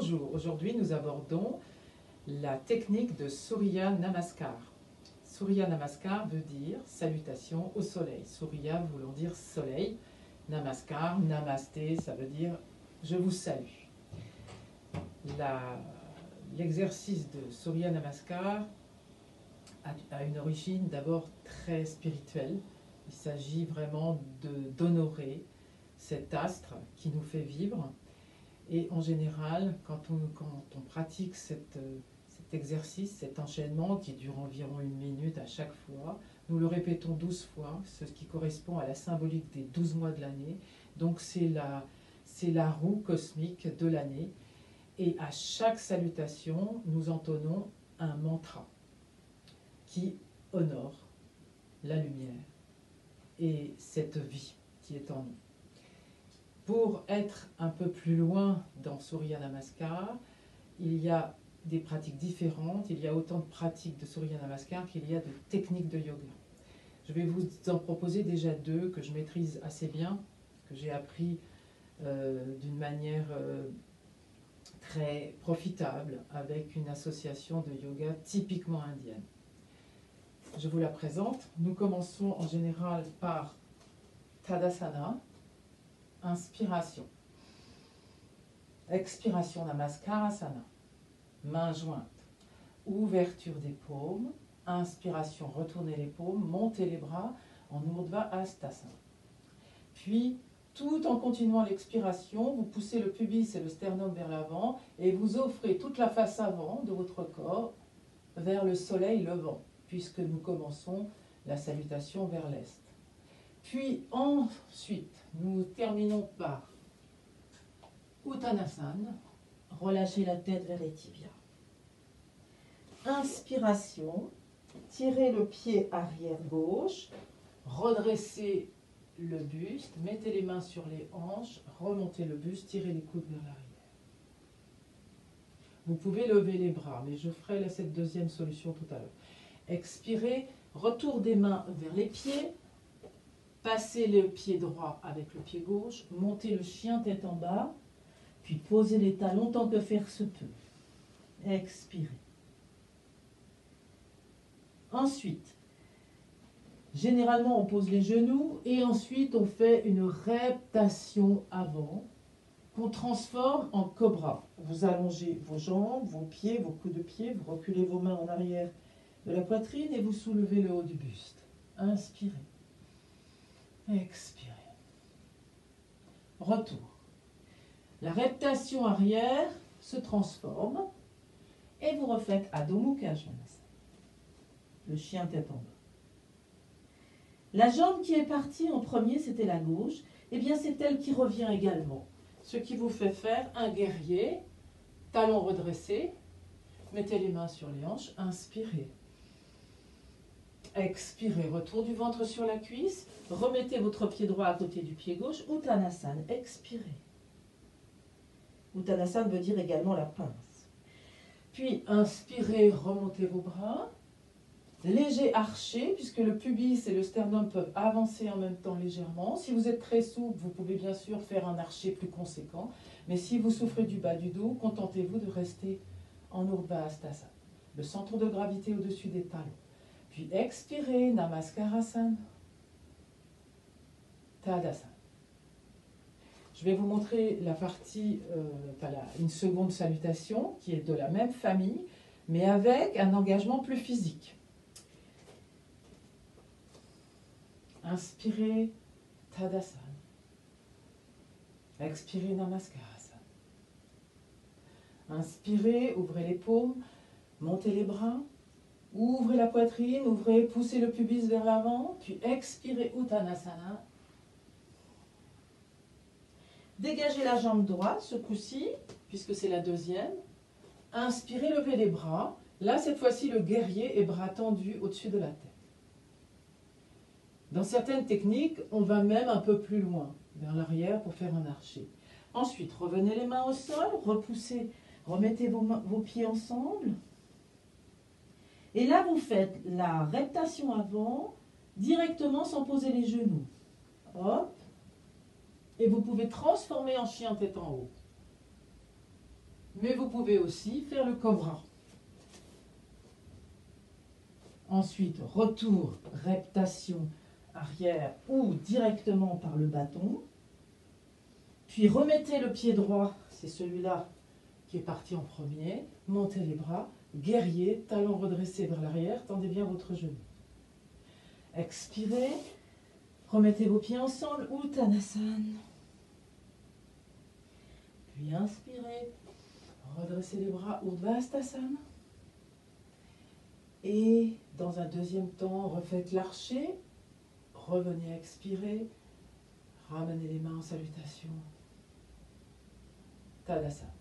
Bonjour, aujourd'hui nous abordons la technique de Surya Namaskar. Surya Namaskar veut dire salutation au soleil. Surya voulant dire soleil. Namaskar, Namasté, ça veut dire je vous salue. L'exercice de Surya Namaskar a, une origine d'abord très spirituelle. Il s'agit vraiment d'honorer cet astre qui nous fait vivre et en général, quand on, pratique cette, cet exercice, cet enchaînement qui dure environ une minute à chaque fois, nous le répétons douze fois, ce qui correspond à la symbolique des douze mois de l'année. Donc c'est la roue cosmique de l'année. Et à chaque salutation, nous entonnons un mantra qui honore la lumière et cette vie qui est en nous. Pour être un peu plus loin dans Surya Namaskar, il y a des pratiques différentes, il y a autant de pratiques de Surya Namaskar qu'il y a de techniques de yoga. Je vais vous en proposer déjà deux que je maîtrise assez bien, que j'ai appris euh, d'une manière euh, très profitable avec une association de yoga typiquement indienne. Je vous la présente. Nous commençons en général par Tadasana, inspiration. Expiration Namaskarasana, main jointe. Ouverture des paumes, inspiration, retournez les paumes, montez les bras en Urdhva Astasana. Puis, tout en continuant l'expiration, vous poussez le pubis et le sternum vers l'avant et vous offrez toute la face avant de votre corps vers le soleil levant, puisque nous commençons la salutation vers l'est. Puis ensuite, nous terminons par Uttanasana. Relâchez la tête vers les tibias. Inspiration. Tirez le pied arrière gauche. Redressez le buste. Mettez les mains sur les hanches. Remontez le buste. Tirez les coudes vers l'arrière. Vous pouvez lever les bras, mais je ferai cette deuxième solution tout à l'heure. Expirez. Retour des mains vers les pieds. Passez le pied droit avec le pied gauche, montez le chien tête en bas, puis posez les talons tant que faire se peut. Expirez. Ensuite, généralement on pose les genoux et ensuite on fait une reptation avant qu'on transforme en cobra. Vous allongez vos jambes, vos pieds, vos coups de pied, vous reculez vos mains en arrière de la poitrine et vous soulevez le haut du buste. Inspirez. Expirez. Retour. La reptation arrière se transforme et vous refaites Adho Le chien tête en bas. La jambe qui est partie en premier, c'était la gauche. eh bien, c'est elle qui revient également. Ce qui vous fait faire un guerrier, talon redressé. Mettez les mains sur les hanches, inspirez. Expirez, retour du ventre sur la cuisse. Remettez votre pied droit à côté du pied gauche. Uttanasana, expirez. Uttanasana veut dire également la pince. Puis inspirez, remontez vos bras. Léger arché, puisque le pubis et le sternum peuvent avancer en même temps légèrement. Si vous êtes très souple, vous pouvez bien sûr faire un arché plus conséquent. Mais si vous souffrez du bas du dos, contentez-vous de rester en Urdhva Astasana. Le centre de gravité au-dessus des talons. Puis expirez, Namaskarasana, Tadasana. Je vais vous montrer la partie, euh, une seconde salutation qui est de la même famille, mais avec un engagement plus physique. Inspirez, Tadasana. Expirez, Namaskarasana. Inspirez, ouvrez les paumes, montez les bras. Ouvrez la poitrine, ouvrez, poussez le pubis vers l'avant, puis expirez Uttanasana. Dégagez la jambe droite, ce coup-ci, puisque c'est la deuxième. Inspirez, levez les bras. Là, cette fois-ci, le guerrier est bras tendus au-dessus de la tête. Dans certaines techniques, on va même un peu plus loin, vers l'arrière, pour faire un archer. Ensuite, revenez les mains au sol, repoussez, remettez vos pieds ensemble. Et là, vous faites la reptation avant, directement sans poser les genoux. Hop. Et vous pouvez transformer en chien tête en haut. Mais vous pouvez aussi faire le cobra. Ensuite, retour, reptation arrière ou directement par le bâton. Puis remettez le pied droit, c'est celui-là qui est parti en premier. Montez les bras, guerrier, talon redressé vers l'arrière, tendez bien votre genou. Expirez, remettez vos pieds ensemble, Uttanasana. Puis inspirez, redressez les bras, Urdhvastasana. Et dans un deuxième temps, refaites l'archer. Revenez expirer. Ramenez les mains en salutation. Tadasana.